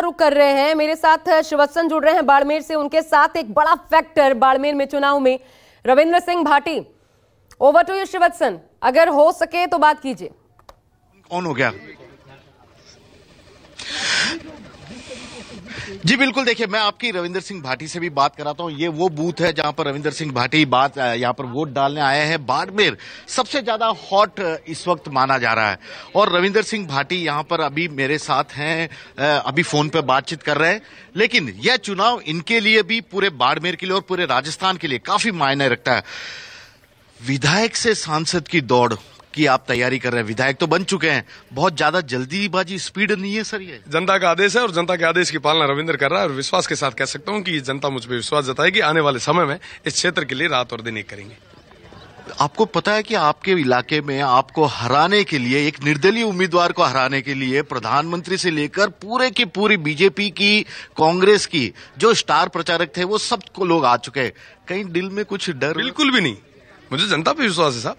रुक कर रहे हैं। मेरे साथ शिवत्सन जुड़ रहे हैं बाड़मेर से। उनके साथ एक बड़ा फैक्टर बाड़मेर में चुनाव में Ravindra Singh Bhati. Over to you Shivatsan अगर हो सके तो बात कीजिए। कौन हो गया? जी, बिल्कुल, देखिए, मैं आपकी रविंदर सिंह भाटी से भी बात कराता हूँ। ये वो बूथ है जहाँ पर रविंदर सिंह भाटी बात यहाँ पर वोट डालने आए हैं। बाड़मेर सबसे ज़्यादा हॉट इस वक्त माना जा रहा है। और रविंदर सिंह भाटी यहाँ पर अभी मेरे साथ हैं अभी फ़ोन पर बातचीत कर रहे हैं। लेकिन यह चुनाव इनके लिए भी पूरे बाड़मेर के लिए और पूरे राजस्थान के लिए काफ़ी मायने रखता है। विधायक से सांसद की दौड़ की आप तैयारी कर रहे हैं। विधायक तो बन चुके हैं। बहुत ज़्यादा जल्दीबाजी स्पीड नहीं है सर ये। जनता का आदेश है और जनता के आदेश की पालना रविंद्र कर रहा है और विश्वास के साथ कह सकता हूँ की जनता मुझ पर विश्वास जताएगी आने वाले समय में इस क्षेत्र के लिए रात और दिन एक करेंगे। आपको पता है कि आपके इलाके में आपको हराने के लिए एक निर्दलीय उम्मीदवार को हराने के लिए प्रधानमंत्री से लेकर पूरे की पूरी बीजेपी की कांग्रेस की जो स्टार प्रचारक थे वो सबको लोग आ चुके हैं। कहीं दिल में कुछ डर बिल्कुल भी नहीं। मुझे जनता पे विश्वास है साहब।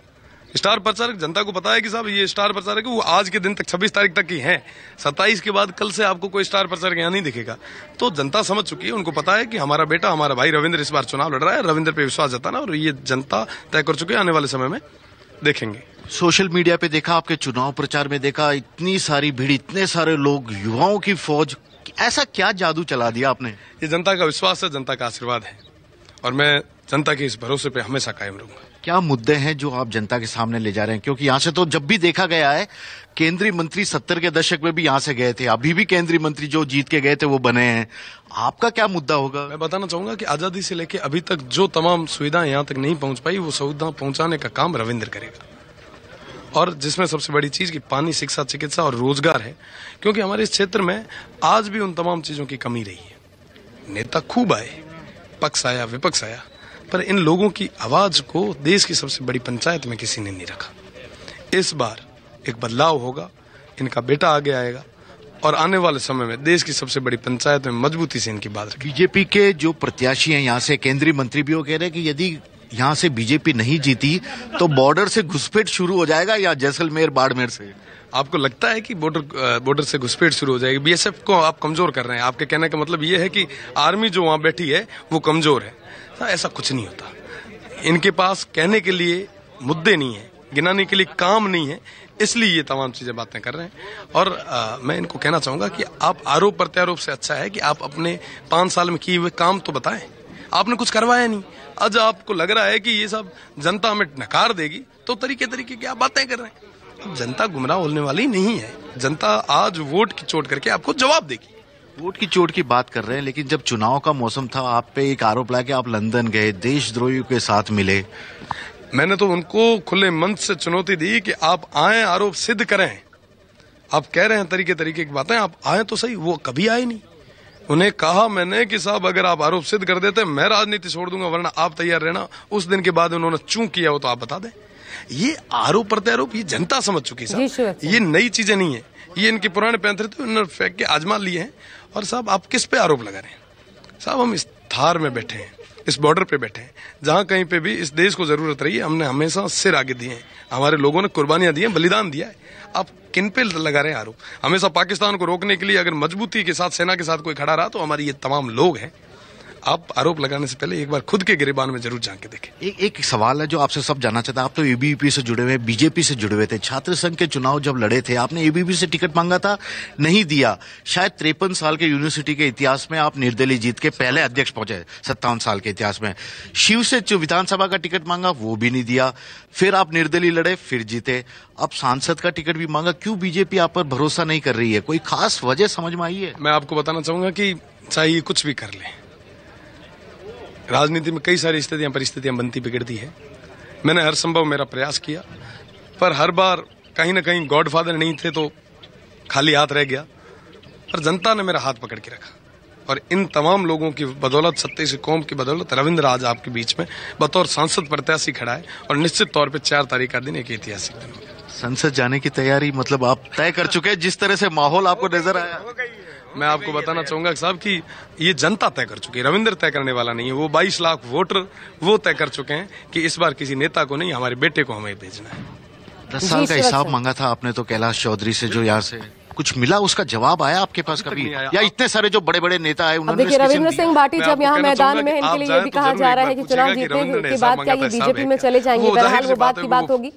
स्टार प्रचारक जनता को पता है कि साहब ये स्टार प्रचारक वो आज के दिन तक 26 तारीख तक ही हैं। सत्ताईस के बाद कल से आपको कोई स्टार प्रचारक यहाँ नहीं दिखेगा। तो जनता समझ चुकी है उनको पता है कि हमारा बेटा हमारा भाई रविंद्र इस बार चुनाव लड़ रहा है रविंद्र पे विश्वास जताना और ये जनता तय कर चुके हैं आने वाले समय में देखेंगे। सोशल मीडिया पे देखा आपके चुनाव प्रचार में देखा इतनी सारी भीड़ इतने सारे लोग युवाओं की फौज ऐसा क्या जादू चला दिया आपने? ये जनता का विश्वास है जनता का आशीर्वाद है। और मैं जनता के इस भरोसे पे हमेशा कायम रहूँगा। क्या मुद्दे हैं जो आप जनता के सामने ले जा रहे हैं? क्योंकि यहाँ से तो जब भी देखा गया है केंद्रीय मंत्री सत्तर के दशक में भी यहाँ से गए थे। अभी भी केंद्रीय मंत्री जो जीत के गए थे वो बने हैं। आपका क्या मुद्दा होगा? मैं बताना चाहूँगा कि आज़ादी से लेकर अभी तक जो तमाम सुविधाएँ यहाँ तक नहीं पहुँच पाई वो सुविधा पहुँचाने का काम रविंद्र करेगा। और जिसमें सबसे बड़ी चीज़ की पानी शिक्षा चिकित्सा और रोज़गार है क्योंकि हमारे इस क्षेत्र में आज भी उन तमाम चीज़ों की कमी रही है। नेता खूब आए पक्ष आया विपक्ष आया। पर इन लोगों की आवाज़ को देश की सबसे बड़ी पंचायत में किसी ने नहीं रखा। इस बार एक बदलाव होगा, इनका बेटा आगे आएगा और आने वाले समय में देश की सबसे बड़ी पंचायत में मजबूती से इनकी बात बीजेपी के जो प्रत्याशी हैं यहाँ से, केंद्रीय मंत्री भी वो कह रहे हैं कि यदि यहाँ से बीजेपी नहीं जीती तो बॉर्डर से घुसपैठ शुरू हो जाएगा या जैसलमेर, बाड़मेर से? आपको लगता है कि बॉर्डर बॉर्डर से घुसपैठ शुरू हो जाएगी? बीएसएफ को आप कमज़ोर कर रहे हैं। आपके कहने का मतलब ये है कि आर्मी जो वहाँ बैठी है वो कमज़ोर है। हाँ, ऐसा कुछ नहीं होता। इनके पास कहने के लिए मुद्दे नहीं है गिनाने के लिए काम नहीं है इसलिए ये तमाम चीज़ें बातें कर रहे हैं। और आ, मैं इनको कहना चाहूँगा कि आप आरोप प्रत्यारोप से अच्छा है कि आप अपने पाँच साल में किए हुए काम तो बताएँ। आपने कुछ करवाया नहीं। आज आपको लग रहा है कि ये सब जनता हमें नकार देगी तो तरीके तरीके की आप बातें कर रहे हैं। जनता गुमराह होने वाली नहीं है। जनता आज वोट की चोट करके आपको जवाब देगी। वोट की चोट की बात कर रहे हैं लेकिन जब चुनाव का मौसम था आप पे एक आरोप लगा कि आप लंदन गए देशद्रोहियों के साथ मिले। मैंने तो उनको खुले मंच से चुनौती दी कि आप आए आरोप सिद्ध करें। आप कह रहे हैं तरीके तरीके की बातें आप आए तो सही वो कभी आए नहीं। उन्हें कहा मैंने कि साहब अगर आप आरोप सिद्ध कर देते मैं राजनीति छोड़ दूँगा वरना आप तैयार रहना। उस दिन के बाद उन्होंने चूं किया हो तो आप बता दें। ये आरोप प्रत्यारोप ये जनता समझ चुकी साहब। ये नई चीज़ें नहीं है। ये इनके पुराने पैंथर थे उन्होंने फेंक के आजमा लिए हैं। और साहब आप किस पे आरोप लगा रहे हैं? साहब हम इस थार में बैठे हैं इस बॉर्डर पे बैठे हैं। जहाँ कहीं पे भी इस देश को ज़रूरत रही है हमने हमेशा सिर आगे दिए हैं। हमारे लोगों ने कुर्बानियाँ दी हैं बलिदान दिया है। आप किन पे लगा रहे हैं आरोप? हमेशा पाकिस्तान को रोकने के लिए अगर मजबूती के साथ सेना के साथ कोई खड़ा रहा तो हमारे ये तमाम लोग हैं। आप आरोप लगाने से पहले एक बार खुद के गिरबान में ज़रूर जाके देखें। एक एक सवाल है जो आपसे सब जानना चाहता है। आप तो एबीपी से जुड़े हुए बीजेपी से जुड़े हुए थे। छात्र संघ के चुनाव जब लड़े थे आपने एबीपी से टिकट मांगा था? नहीं दिया। शायद तिरपन साल के यूनिवर्सिटी के इतिहास में आप निर्दलीय जीत के पहले अध्यक्ष पहुँचे सत्तावन साल के इतिहास में। शिव से जो विधानसभा का टिकट मांगा वो भी नहीं दिया। फिर आप निर्दलीय लड़े फिर जीते। अब सांसद का टिकट भी मांगा। क्यों बीजेपी आप पर भरोसा नहीं कर रही है? कोई खास वजह समझ में आई है? मैं आपको बताना चाहूँगा कि चाहिए कुछ भी कर ले राजनीति में कई सारी स्थितियाँ परिस्थितियाँ बनती बिगड़ती है। मैंने हर संभव मेरा प्रयास किया पर हर बार कहीं ना कहीं गॉडफादर नहीं थे तो खाली हाथ रह गया पर जनता ने मेरा हाथ पकड़ के रखा। और इन तमाम लोगों की बदौलत छत्तीस कौम की बदौलत रविंद्र आज आपके बीच में बतौर सांसद प्रत्याशी खड़ा है और निश्चित तौर पर चार तारीख का दिन एक ऐतिहासिक दिन। संसद जाने की तैयारी मतलब आप तय कर चुके हैं जिस तरह से माहौल आपको नज़र आया? मैं आपको बताना चाहूँगा साहब कि ये जनता तय कर चुकी है रविंद्र तय करने वाला नहीं है वो 22 लाख वोटर वो तय कर चुके हैं कि इस बार किसी नेता को नहीं हमारे बेटे को हमें भेजना है। दस साल का हिसाब मांगा था आपने तो कैलाश चौधरी से जो यहाँ से कुछ मिला उसका जवाब आया आपके पास कभी? या इतने सारे जो बड़े बड़े नेता है उन्होंने रविंद्र सिंह भाटी जब यहाँ मैदान में इनके लिए भी तो कहा जा रहा है कि चुनाव पूछिएगा कि बाद क्या ये बीजेपी में चले जाएँगे। बहरहाल वो बात की बात होगी।